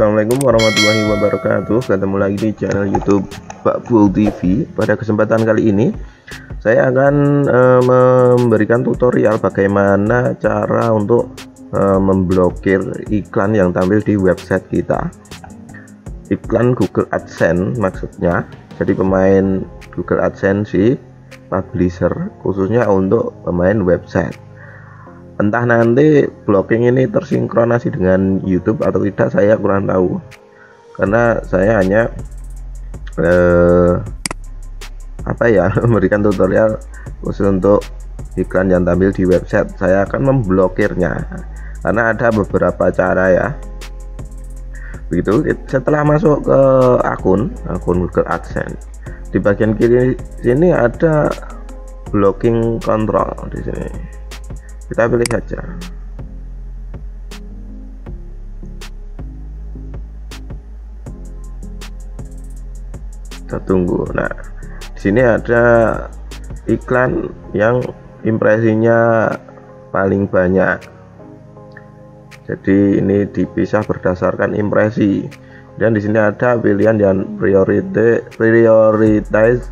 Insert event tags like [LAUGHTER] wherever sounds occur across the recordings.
Assalamualaikum warahmatullahi wabarakatuh. Ketemu lagi di channel youtube Pak Bul TV Pada kesempatan kali ini Saya akan uh, memberikan tutorial bagaimana cara untuk uh, memblokir iklan yang tampil di website kita. Iklan Google AdSense maksudnya. Jadi pemain Google AdSense si publisher khususnya untuk pemain website entah nanti blocking ini tersinkronasi dengan YouTube atau tidak saya kurang tahu. Karena saya hanya eh, apa ya [LAUGHS] memberikan tutorial khusus untuk iklan yang tampil di website. Saya akan memblokirnya. Karena ada beberapa cara ya. Begitu setelah masuk ke akun akun Google AdSense di bagian kiri sini ada blocking control di sini kita pilih saja. Kita tunggu. Nah di sini ada iklan yang impresinya paling banyak. Jadi ini dipisah berdasarkan impresi. Dan di sini ada pilihan yang priority prioritize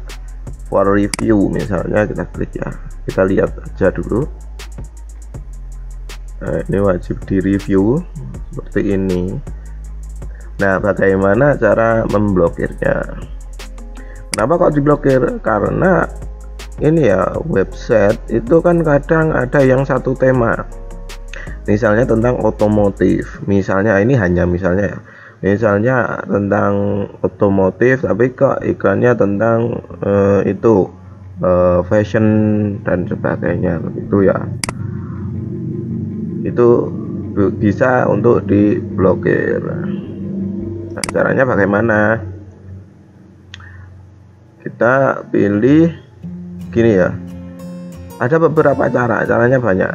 for review. Misalnya kita klik ya. Kita lihat aja dulu nah, ini wajib di review seperti ini. Nah bagaimana cara memblokirnya? Kenapa kok diblokir? Karena ini ya website itu kan kadang ada yang satu tema. Misalnya tentang otomotif. Misalnya ini hanya misalnya ya. Misalnya tentang otomotif tapi kok iklannya tentang uh, itu uh, fashion dan sebagainya. Begitu ya itu bisa untuk diblokir. Nah, caranya bagaimana? Kita pilih gini ya. Ada beberapa cara caranya banyak.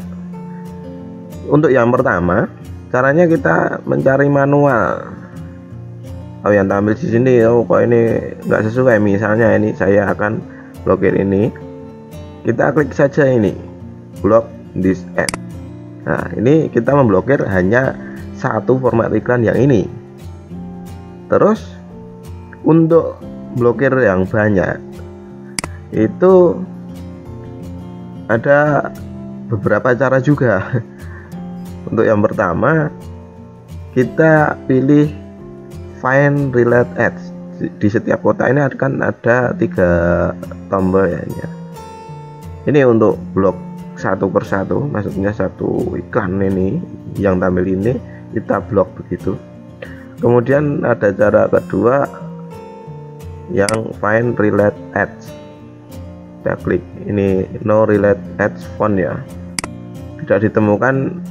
Untuk yang pertama caranya kita mencari manual. Oh yang tampil di sini oh kok ini nggak sesuai misalnya ini saya akan blokir ini. Kita klik saja ini block this ad Nah, ini kita memblokir hanya satu format iklan yang ini. Terus untuk blokir yang banyak itu ada beberapa cara juga. [LAUGHS] Untuk yang pertama, kita pilih find relate ads. Di setiap kota ini akan ada tiga tombol ya. Ini untuk blok satu persatu maksudnya satu iklan ini yang tampil ini kita blok begitu. Kemudian ada cara kedua yang find relate ads. Kita klik ini no relate ads font ya. Tidak ditemukan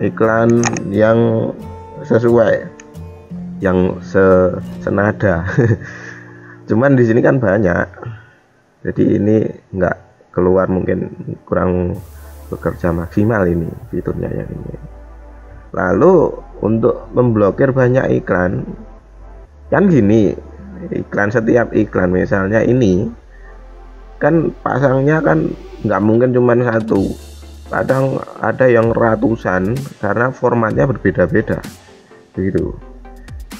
iklan yang sesuai yang se senada [LAUGHS] cuman di sini kan banyak jadi ini enggak keluar mungkin kurang bekerja maksimal ini fiturnya yang ini. Lalu untuk memblokir banyak iklan kan gini iklan setiap iklan misalnya ini kan pasangnya kan nggak mungkin cuma satu. Kadang ada yang ratusan karena formatnya berbeda-beda begitu.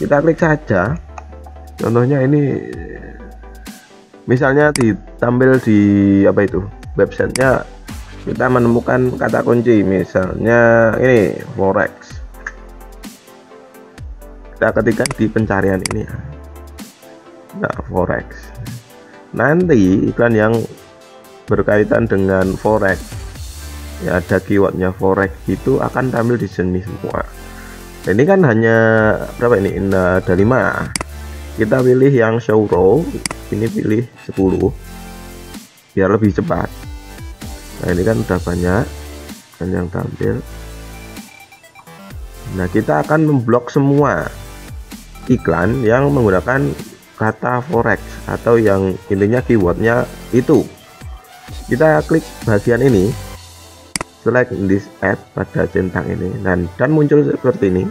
Kita klik saja contohnya ini misalnya ditampil di apa itu websitenya kita menemukan kata kunci. Misalnya ini forex. Kita ketikkan di pencarian ini ya. Nah forex. Nanti iklan yang berkaitan dengan forex ya ada keywordnya forex itu akan tampil di sini semua. Ini kan hanya berapa ini? Ada 5 kita pilih yang show row ini pilih 10 biar lebih cepat. Nah ini kan udah banyak. Dan yang tampil. Nah kita akan memblok semua iklan yang menggunakan kata forex atau yang intinya keywordnya itu. Kita klik bagian ini. Select this ad pada centang ini. Dan dan muncul seperti ini.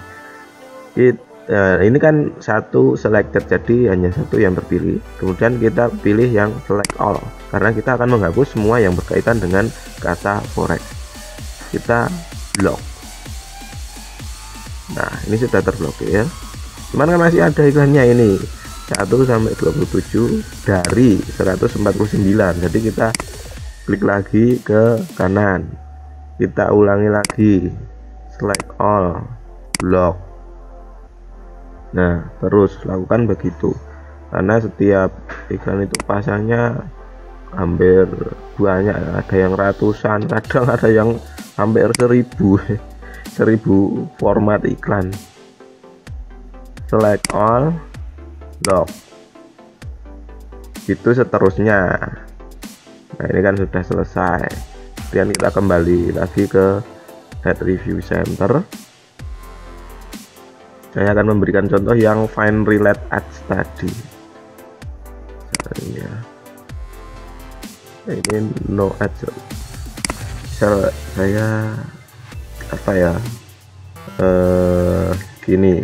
Kita Nah, ini kan satu selected jadi hanya satu yang terpilih. Kemudian kita pilih yang select all karena kita akan menghapus semua yang berkaitan dengan kata forex. Kita block. Nah, ini sudah terblokir. cuman kan masih ada iklannya ini 1 sampai 27 dari 149 jadi kita klik lagi ke kanan kita ulangi lagi select all block nah terus lakukan begitu. Karena setiap iklan itu pasangnya hampir banyak ada yang ratusan kadang ada yang hampir seribu [LAUGHS] seribu format iklan. Select all lock. Itu seterusnya. Nah ini kan sudah selesai. Kemudian kita kembali lagi ke head review center saya akan memberikan contoh yang find relate ads tadi ya ini no ads misal saya apa ya? Eh gini.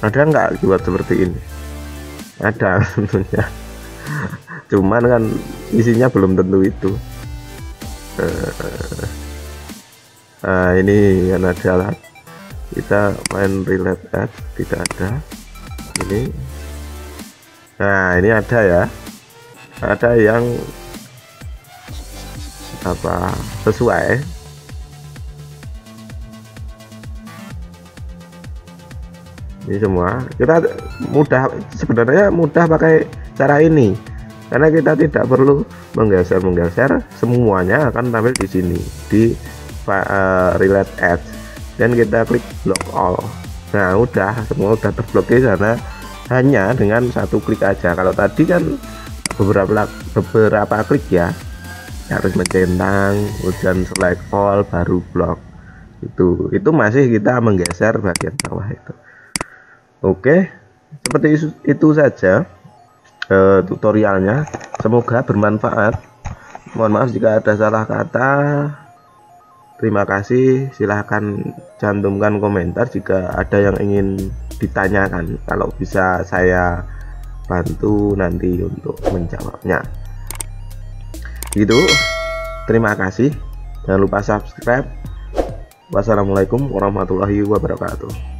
Ada nggak buat seperti ini? Ada [LAUGHS] tentunya cuman kan isinya belum tentu itu. Nah ini kan ada kita main relate add tidak ada. Ini. Nah ini ada ya. Ada yang apa? Sesuai. Ini semua. Kita mudah sebenarnya mudah pakai cara ini. Karena kita tidak perlu menggeser menggeser semuanya akan tampil di sini di uh, relate ads dan kita klik block all nah udah semua udah terblokir sana hanya dengan satu klik aja kalau tadi kan beberapa beberapa klik ya harus mencentang kemudian select all baru block itu itu masih kita menggeser bagian bawah itu Oke, seperti itu saja uh, tutorialnya. Semoga bermanfaat. Mohon maaf jika ada salah kata. Terima kasih. Silahkan cantumkan komentar jika ada yang ingin ditanyakan. Kalau bisa saya bantu nanti untuk menjawabnya. Gitu. Terima kasih. Jangan lupa subscribe. Wassalamualaikum warahmatullahi wabarakatuh.